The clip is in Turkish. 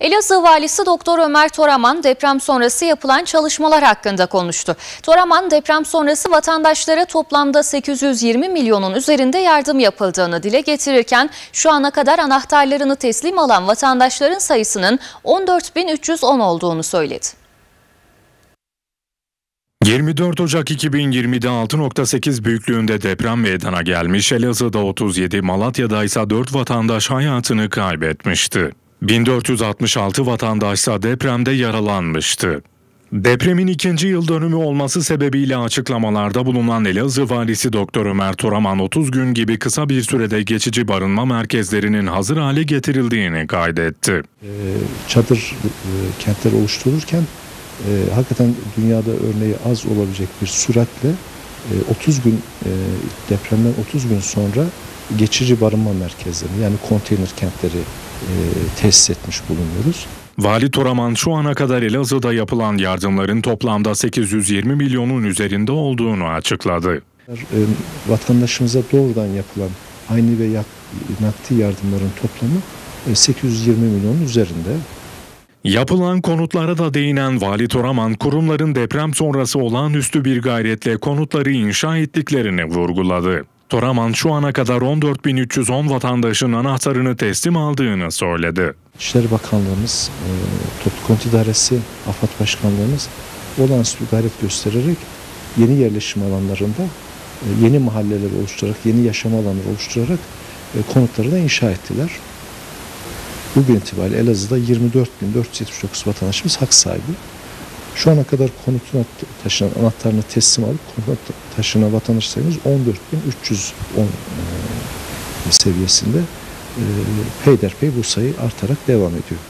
Elazığ valisi Doktor Ömer Toraman deprem sonrası yapılan çalışmalar hakkında konuştu. Toraman deprem sonrası vatandaşlara toplamda 820 milyonun üzerinde yardım yapıldığını dile getirirken şu ana kadar anahtarlarını teslim alan vatandaşların sayısının 14.310 olduğunu söyledi. 24 Ocak 2020'de 6.8 büyüklüğünde deprem meydana gelmiş, Elazığ'da 37, Malatya'da ise 4 vatandaş hayatını kaybetmişti. 1466 vatandaşsa depremde yaralanmıştı. Depremin ikinci yıl dönümü olması sebebiyle açıklamalarda bulunan Elazığ valisi Doktor Ömer Toraman 30 gün gibi kısa bir sürede geçici barınma merkezlerinin hazır hale getirildiğini kaydetti. Çadır e, kentler oluştururken e, hakikaten dünyada örneği az olabilecek bir süratle e, 30 gün e, depremden 30 gün sonra geçici barınma merkezlerini yani konteyner kentleri tesis etmiş bulunuyoruz. Vali Toraman şu ana kadar Elazığ'da yapılan yardımların toplamda 820 milyonun üzerinde olduğunu açıkladı. E, vatandaşımıza doğrudan yapılan aynı ve yak, nakdi yardımların toplamı e, 820 milyonun üzerinde. Yapılan konutlara da değinen Vali Toraman, kurumların deprem sonrası olağanüstü bir gayretle konutları inşa ettiklerini vurguladı. Toraman şu ana kadar 14.310 vatandaşın anahtarını teslim aldığını söyledi. İçişleri Bakanlığımız, e, Toplu Konut İdaresi, AFAD Başkanlığımız olağanüstü gayret göstererek yeni yerleşim alanlarında e, yeni mahalleler oluşturarak, yeni yaşam alanları oluşturarak e, konutları da inşa ettiler. Bugün itibariyle Elazığ'da 24.479 vatandaşımız hak sahibi. Şu ana kadar konutuna taşınan anahtarını teslim alıp konut taşınan vatandaş sayımız 14.310 seviyesinde. Peyderpey bu sayı artarak devam ediyor.